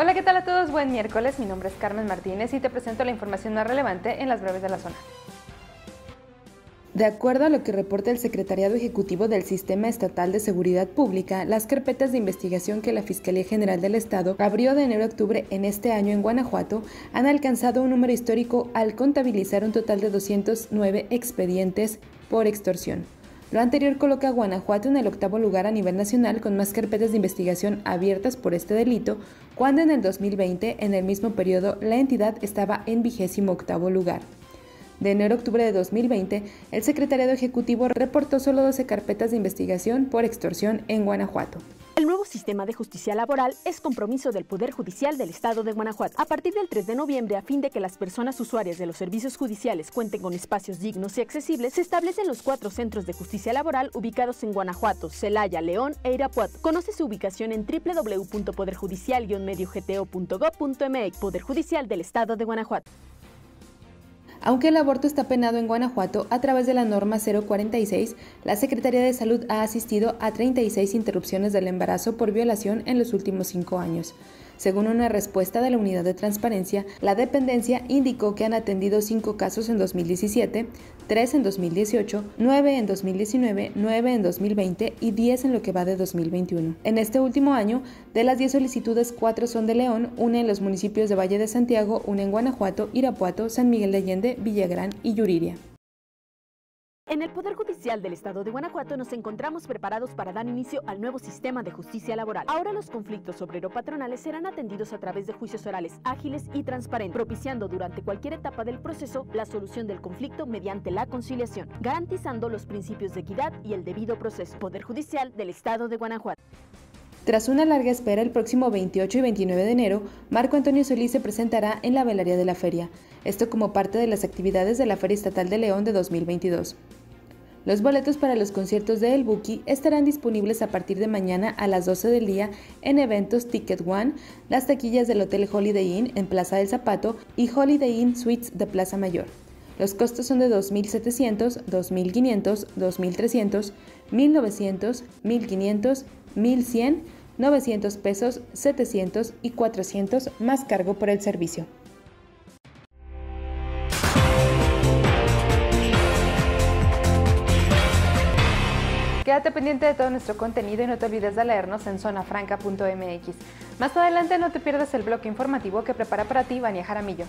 Hola, ¿qué tal a todos? Buen miércoles, mi nombre es Carmen Martínez y te presento la información más relevante en las breves de la zona. De acuerdo a lo que reporta el Secretariado Ejecutivo del Sistema Estatal de Seguridad Pública, las carpetas de investigación que la Fiscalía General del Estado abrió de enero a octubre en este año en Guanajuato han alcanzado un número histórico al contabilizar un total de 209 expedientes por extorsión. Lo anterior coloca a Guanajuato en el octavo lugar a nivel nacional con más carpetas de investigación abiertas por este delito, cuando en el 2020, en el mismo periodo, la entidad estaba en vigésimo octavo lugar. De enero a octubre de 2020, el Secretariado Ejecutivo reportó solo 12 carpetas de investigación por extorsión en Guanajuato. El nuevo sistema de justicia laboral es compromiso del Poder Judicial del Estado de Guanajuato. A partir del 3 de noviembre, a fin de que las personas usuarias de los servicios judiciales cuenten con espacios dignos y accesibles, se establecen los cuatro centros de justicia laboral ubicados en Guanajuato, Celaya, León e Irapuato. Conoce su ubicación en www.poderjudicial-mediogto.gov.mx, Poder Judicial del Estado de Guanajuato. Aunque el aborto está penado en Guanajuato a través de la norma 046, la Secretaría de Salud ha asistido a 36 interrupciones del embarazo por violación en los últimos cinco años. Según una respuesta de la Unidad de Transparencia, la dependencia indicó que han atendido cinco casos en 2017, tres en 2018, nueve en 2019, nueve en 2020 y 10 en lo que va de 2021. En este último año, de las 10 solicitudes, cuatro son de León, una en los municipios de Valle de Santiago, una en Guanajuato, Irapuato, San Miguel de Allende, Villagrán y Yuriria. En el Poder Judicial del Estado de Guanajuato nos encontramos preparados para dar inicio al nuevo sistema de justicia laboral. Ahora los conflictos obrero-patronales serán atendidos a través de juicios orales ágiles y transparentes, propiciando durante cualquier etapa del proceso la solución del conflicto mediante la conciliación, garantizando los principios de equidad y el debido proceso. Poder Judicial del Estado de Guanajuato. Tras una larga espera, el próximo 28 y 29 de enero, Marco Antonio Solís se presentará en la velaria de la feria, esto como parte de las actividades de la Feria Estatal de León de 2022. Los boletos para los conciertos de El Buki estarán disponibles a partir de mañana a las 12 del día en eventos Ticket One, las taquillas del Hotel Holiday Inn en Plaza del Zapato y Holiday Inn Suites de Plaza Mayor. Los costos son de 2.700, 2.500, 2.300, 1.900, 1.500, 1.100, 900 pesos, 700 y 400 más cargo por el servicio. Quédate pendiente de todo nuestro contenido y no te olvides de leernos en zonafranca.mx. Más adelante no te pierdas el bloque informativo que prepara para ti Vania Jaramillo.